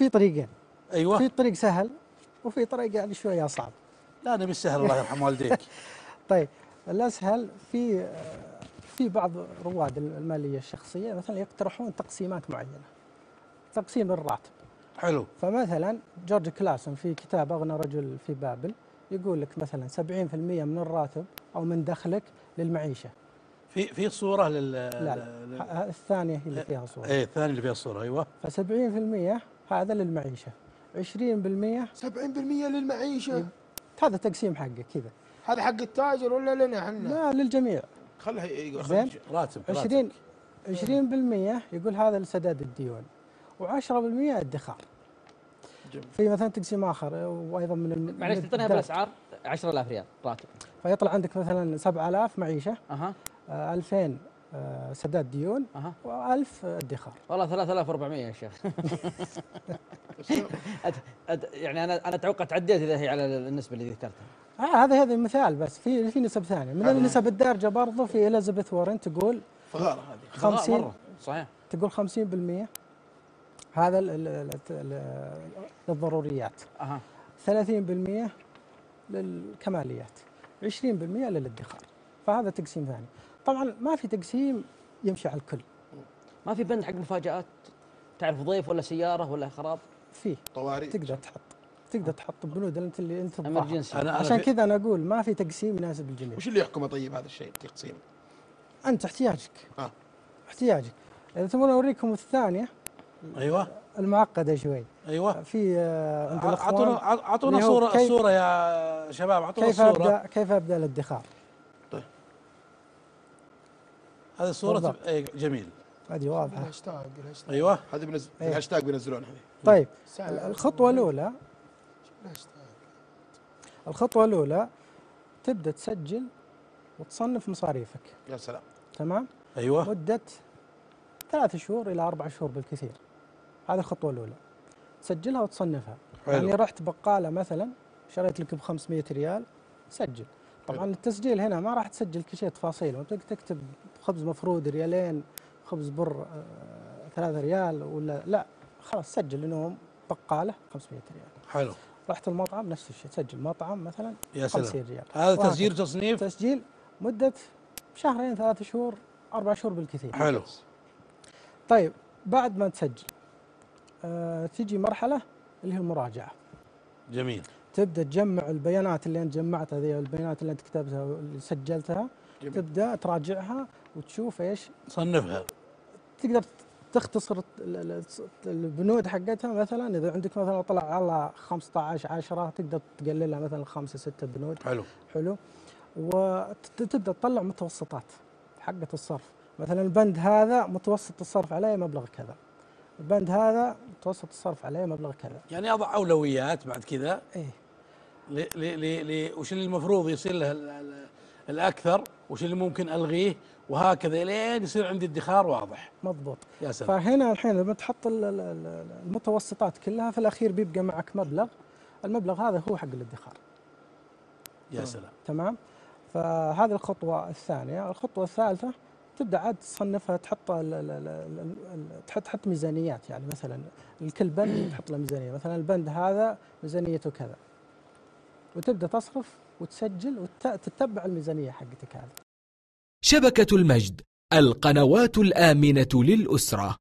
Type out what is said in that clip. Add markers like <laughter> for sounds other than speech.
في طريقين. أيوه. في طريق سهل وفي طريق يعني شوية صعب. لا نبي السهل الله يرحم والديك. <laughs> طيب الأسهل في في بعض رواد المالية الشخصية مثلا يقترحون تقسيمات معينة. تقسيم الراتب. حلو. فمثلا جورج كلاسون في كتاب أغنى رجل في بابل يقول لك مثلا 70% من الراتب أو من دخلك للمعيشة. في في صورة لل لا لا. الثانية اللي فيها صورة. إيه الثاني اللي فيها الصورة أيوه. ف70% هذا للمعيشة. 20% 70% للمعيشة. هذا تقسيم حقه كذا. هذا حق التاجر ولا لنا إحنا؟ لا للجميع. خلها يقول زين. راتب 20 20% يقول هذا لسداد الديون. و10% ادخار. جميل. في مثلا تقسيم آخر وأيضا من معلش الدرج. بالأسعار؟ 10000 ريال راتب. فيطلع عندك مثلا 7000 معيشة. أها. آه، 2000 آه، سداد ديون أها. و1000 ادخار. والله 3400 يا شيخ. <laughs> يعني أنا أنا توقعت عديت إذا هي على النسبة اللي ذكرتها. آه هذا هذا مثال بس. في في نسب ثانية. من النسب الدارجة برضو في إليزابيث وارن تقول فغاره هذه. 50 مرة. صحيح. تقول 50% هذا ال- ال- ال- ال- للضروريات. أها. 30% للكماليات. 20% للادخار. فهذا تقسيم ثاني. طبعا ما في تقسيم يمشي على الكل. ما في بند حق مفاجآت؟ تعرف ضيف ولا سيارة ولا خراب؟ فيه طوارئ. تقدر تحط. تقدر تحط البنود اللي انت اللي انت. امرجنسي أنا عشان في- كذا أنا أقول ما في تقسيم يناسب الجميع. وش اللي يحكمه طيب هذا الشيء التقسيم؟ أنت احتياجك. آه. احتياجك. إذا تبغون أوريكم الثانية. أيوه. المعقدة شوي. أيوه. في آه، عند اعطونا الإخوان. اعطونا صوره كيف- صوره يا شباب أعطونا كيف الصورة ابدا كيف أبدأ الادخار؟ هذه. تب- إيه، جميل. هذه واضحة. الهاشتاج الهاشتاج. أيوه. هذه بنزل إيه. الهاشتاج بينزلونها طيب الأولى. الهاشتاج. الخطوة الأولى تبدأ تسجل وتصنف مصاريفك. يا سلام. تمام؟ أيوه. مدة ثلاث شهور إلى أربع شهور بالكثير. هذه الخطوة الأولى. تسجلها وتصنفها. حلو. يعني رحت بقالة مثلا شريت لك ب 500 ريال سجل. طبعا حلو. التسجيل هنا ما راح تسجل كل شيء تفاصيل وانت تكتب خبز مفرود ريالين خبز بر آه، ثلاثة ريال ولا لا؟ خلاص سجل انه بقالة 500 ريال. حلو. رحت المطعم نفس الشيء تسجل مطعم مثلا يا 50 سلام ريال. هذا. تسجيل وتصنيف تسجيل مدة شهرين ثلاث شهور أربع شهور بالكثير. حلو. طيب بعد ما تسجل آه تجي مرحلة اللي هي المراجعة. جميل. تبدأ تجمع البيانات اللي أنت جمعتها ذي البيانات اللي أنت كتبتها واللي سجلتها. جميل. تبدأ تراجعها وتشوف إيش؟ صنفها تقدر تختصر ال- ال- البنود حقتها مثلا. إذا عندك مثلا طلع على 15 10 تقدر تقللها مثلا خمسة ستة بنود. حلو. حلو. وتبدا تطلع متوسطات حقة الصرف. مثلا البند هذا متوسط الصرف عليه مبلغ كذا. البند هذا متوسط الصرف عليه مبلغ كذا. يعني أضع أولويات بعد كذا؟ إيه. ل ل ل ل وش اللي المفروض يصير له الأكثر وش اللي ممكن ألغيه وهكذا لين يصير عندي ادخار واضح. مضبوط. يا سلام. فهنا الحين لما تحط ال- ال- ال- المتوسطات كلها في الأخير بيبقى معك مبلغ. المبلغ هذا هو حق الادخار. يا سلام. تمام؟ فهذه الخطوة الثانية. الخطوة الثالثة تبدأ عاد تصنفها تحط تحط تحط ميزانيات. يعني مثلا الكل بند تحط له ميزانية. مثلا البند هذا ميزانيته كذا. وتبدأ تصرف وتسجل وتتبع الميزانية حقتك هذه. شبكة المجد القنوات الآمنة للأسرة.